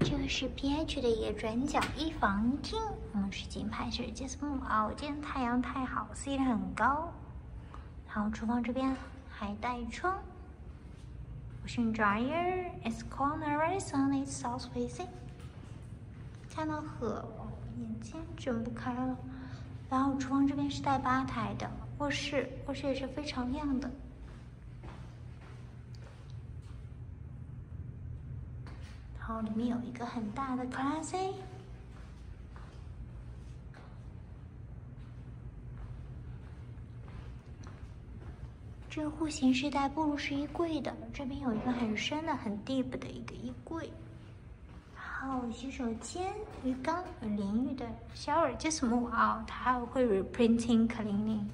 这个是 PH 的一个转角一房厅，我们是金牌设计木啊，今天太阳太好，C 的很高。然后厨房这边还带窗。Washing dryer is corner right on its south facing。看到河，眼睛睁不开了。然后厨房这边是带吧台的，卧室卧室也是非常亮的。然后里面有一个很大的 closet。这个户型是带步入式衣柜的，这边有一个很深的、很 deep 的一个衣柜，然后洗手间、浴缸有淋浴的 shower，这什么啊？它还会 reprinting cleaning。